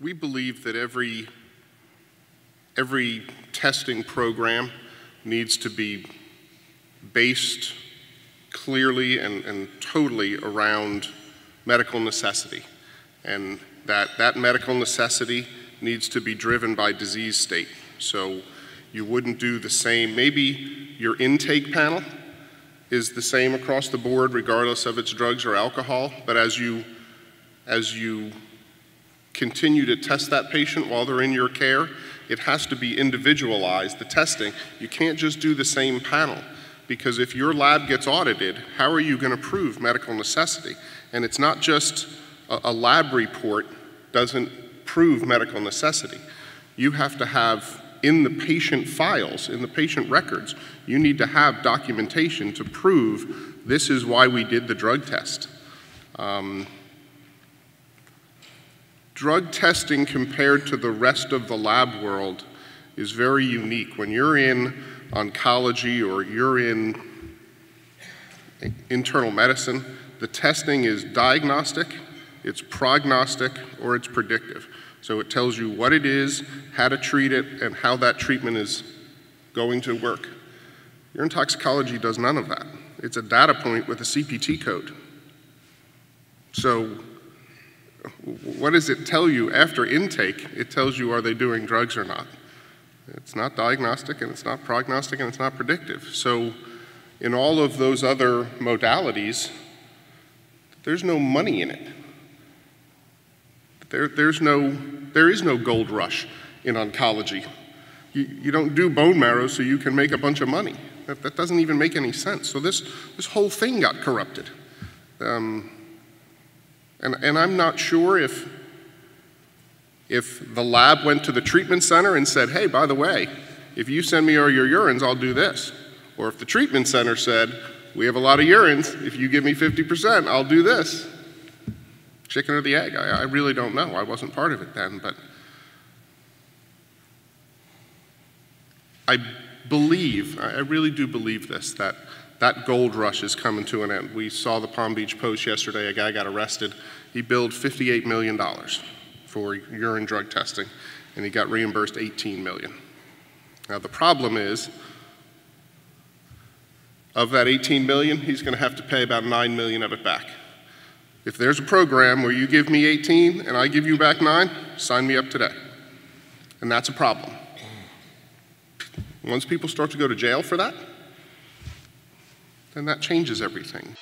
We believe that every, every testing program needs to be based clearly and, and totally around medical necessity. And that, that medical necessity needs to be driven by disease state. So you wouldn't do the same, maybe your intake panel is the same across the board regardless of its drugs or alcohol, but as you, as you continue to test that patient while they're in your care, it has to be individualized, the testing. You can't just do the same panel because if your lab gets audited, how are you going to prove medical necessity? And it's not just a, a lab report doesn't prove medical necessity. You have to have in the patient files, in the patient records, you need to have documentation to prove this is why we did the drug test. Um, drug testing compared to the rest of the lab world is very unique. When you're in oncology or you're in internal medicine, the testing is diagnostic, it's prognostic, or it's predictive. So it tells you what it is, how to treat it, and how that treatment is going to work. Urine toxicology does none of that. It's a data point with a CPT code. So what does it tell you after intake? It tells you are they doing drugs or not. It's not diagnostic and it's not prognostic and it's not predictive. So in all of those other modalities, there's no money in it. There, there's no, there is no gold rush in oncology. You, you don't do bone marrow so you can make a bunch of money. That, that doesn't even make any sense. So this, this whole thing got corrupted. Um, and, and I'm not sure if, if the lab went to the treatment center and said, hey, by the way, if you send me all your urines, I'll do this. Or if the treatment center said, we have a lot of urines, if you give me 50%, I'll do this chicken or the egg? I, I really don't know. I wasn't part of it then, but I believe, I really do believe this, that that gold rush is coming to an end. We saw the Palm Beach Post yesterday. A guy got arrested. He billed $58 million for urine drug testing, and he got reimbursed 18 million. Now, the problem is, of that 18 million, he's going to have to pay about 9 million of it back. If there's a program where you give me 18 and I give you back 9, sign me up today. And that's a problem. Once people start to go to jail for that, then that changes everything.